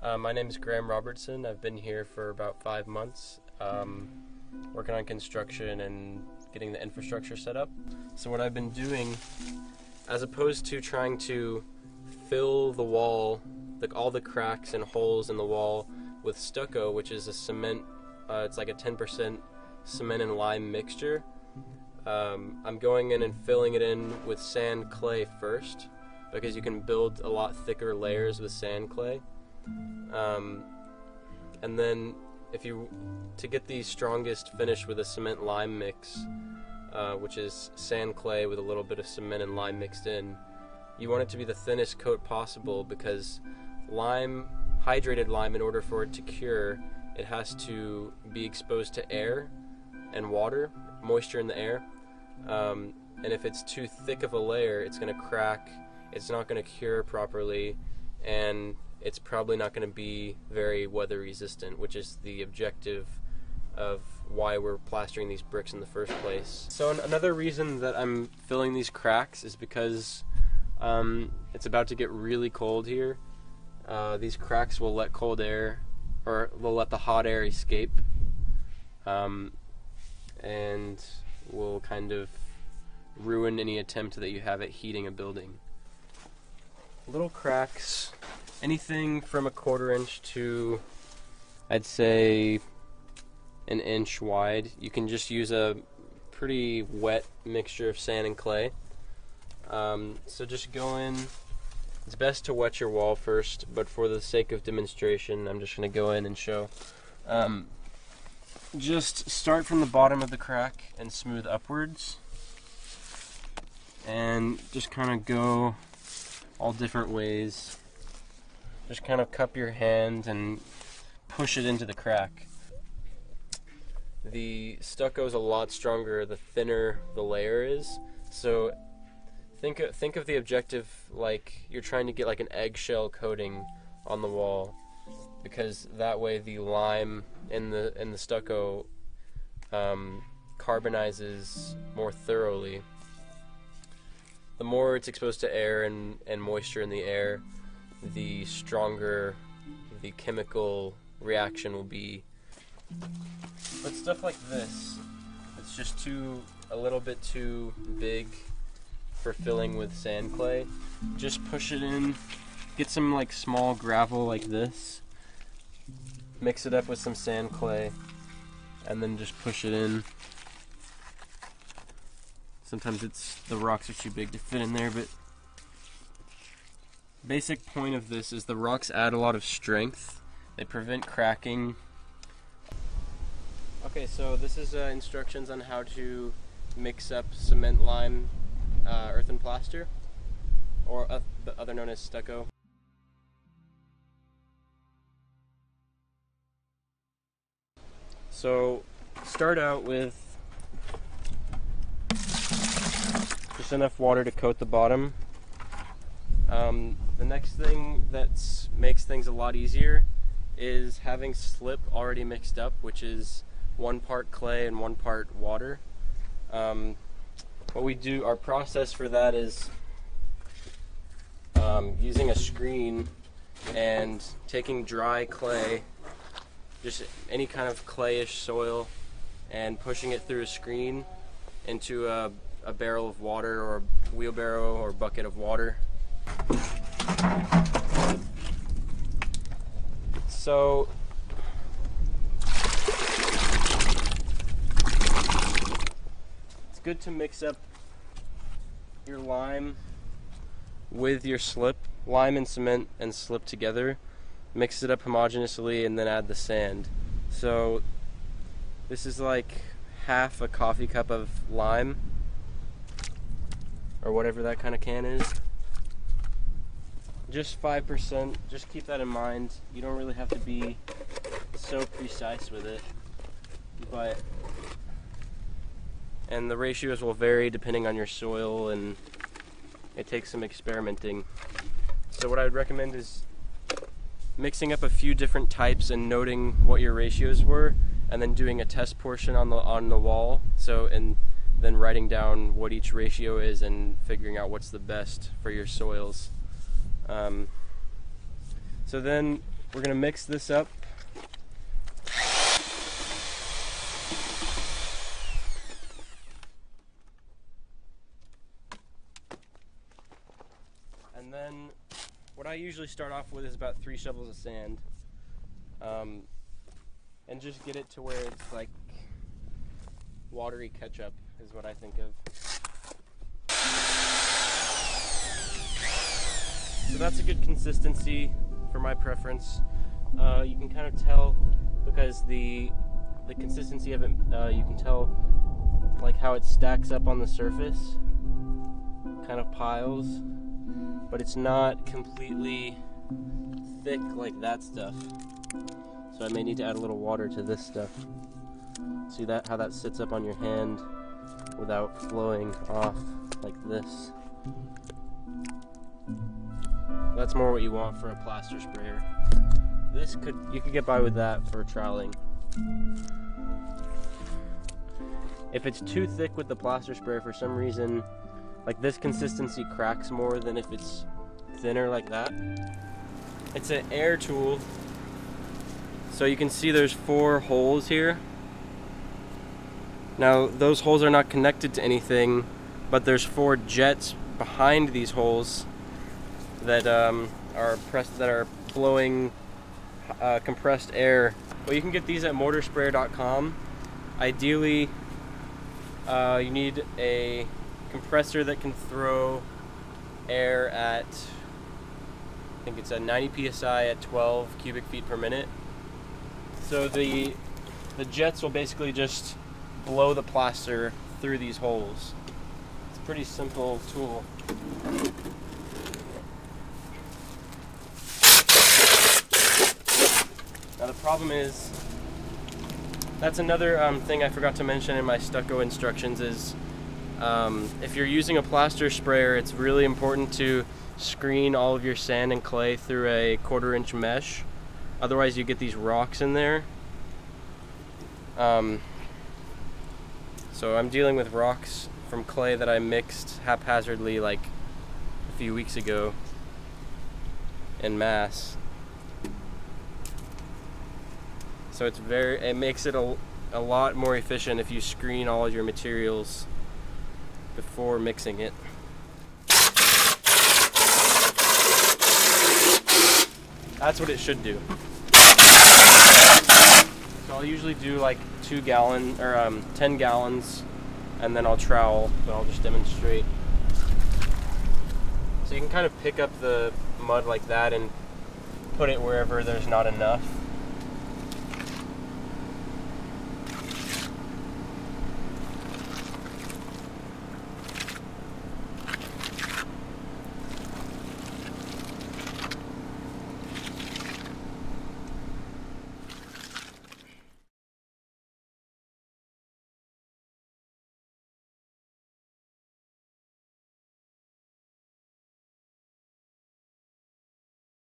Uh, my name is Graham Robertson. I've been here for about five months, um, working on construction and getting the infrastructure set up. So, what I've been doing, as opposed to trying to fill the wall, like all the cracks and holes in the wall with stucco, which is a cement, uh, it's like a 10% cement and lime mixture. Um, I'm going in and filling it in with sand clay first because you can build a lot thicker layers with sand clay. Um, and then if you to get the strongest finish with a cement lime mix, uh, which is sand clay with a little bit of cement and lime mixed in, you want it to be the thinnest coat possible because lime, hydrated lime, in order for it to cure, it has to be exposed to air and water, moisture in the air. Um, and if it's too thick of a layer, it's going to crack. It's not going to cure properly, and it's probably not going to be very weather resistant, which is the objective of why we're plastering these bricks in the first place. So another reason that I'm filling these cracks is because um, it's about to get really cold here. Uh, these cracks will let cold air, or they'll let the hot air escape, um, and will kind of ruin any attempt that you have at heating a building. Little cracks anything from a quarter inch to I'd say an inch wide. You can just use a pretty wet mixture of sand and clay. Um, so just go in. It's best to wet your wall first, but for the sake of demonstration, I'm just going to go in and show. Um, just start from the bottom of the crack and smooth upwards. And just kind of go all different ways. Just kind of cup your hand and push it into the crack. The stucco is a lot stronger the thinner the layer is. So think of, think of the objective like you're trying to get like an eggshell coating on the wall because that way the lime in the in the stucco um, carbonizes more thoroughly. The more it's exposed to air and, and moisture in the air, the stronger the chemical reaction will be. But stuff like this, it's just too, a little bit too big for filling with sand clay. Just push it in, get some like small gravel like this, mix it up with some sand clay, and then just push it in. Sometimes it's the rocks are too big to fit in there, but basic point of this is the rocks add a lot of strength. They prevent cracking. Okay, so this is uh, instructions on how to mix up cement lime, uh, earthen plaster, or uh, other known as stucco. So start out with just enough water to coat the bottom. Um, the next thing that makes things a lot easier is having slip already mixed up, which is one part clay and one part water. Um, what we do, our process for that is um, using a screen and taking dry clay, just any kind of clayish soil, and pushing it through a screen into a, a barrel of water or a wheelbarrow or bucket of water. So it's good to mix up your lime with your slip, lime and cement and slip together. Mix it up homogeneously and then add the sand. So this is like half a coffee cup of lime or whatever that kind of can is just 5%. Just keep that in mind. You don't really have to be so precise with it. But and the ratios will vary depending on your soil and it takes some experimenting. So what I would recommend is mixing up a few different types and noting what your ratios were and then doing a test portion on the on the wall. So and then writing down what each ratio is and figuring out what's the best for your soils. Um, so then we're gonna mix this up. And then what I usually start off with is about three shovels of sand. Um, and just get it to where it's like watery ketchup is what I think of. So that's a good consistency for my preference. Uh, you can kind of tell because the the consistency of it, uh, you can tell like how it stacks up on the surface, kind of piles, but it's not completely thick like that stuff. So I may need to add a little water to this stuff. See that how that sits up on your hand without flowing off like this. That's more what you want for a plaster sprayer. This could you could get by with that for troweling. If it's too thick with the plaster sprayer for some reason, like this consistency cracks more than if it's thinner like that. It's an air tool. So you can see there's four holes here. Now those holes are not connected to anything, but there's four jets behind these holes that um, are pressed that are blowing uh, compressed air. Well, you can get these at mortarsprayer.com. Ideally, uh, you need a compressor that can throw air at I think it's a 90 psi at 12 cubic feet per minute. So the the jets will basically just blow the plaster through these holes. It's a pretty simple tool. The problem is, that's another um, thing I forgot to mention in my stucco instructions is um, if you're using a plaster sprayer, it's really important to screen all of your sand and clay through a quarter inch mesh. Otherwise you get these rocks in there. Um, so I'm dealing with rocks from clay that I mixed haphazardly like a few weeks ago in mass. So it's very, it makes it a, a lot more efficient if you screen all of your materials before mixing it. That's what it should do. So I'll usually do like two gallon or um, 10 gallons and then I'll trowel, but I'll just demonstrate. So you can kind of pick up the mud like that and put it wherever there's not enough.